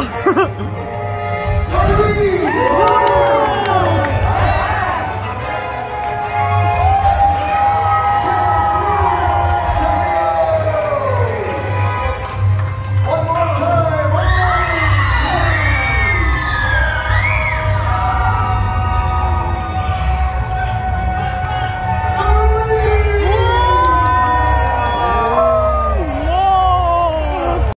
Oh!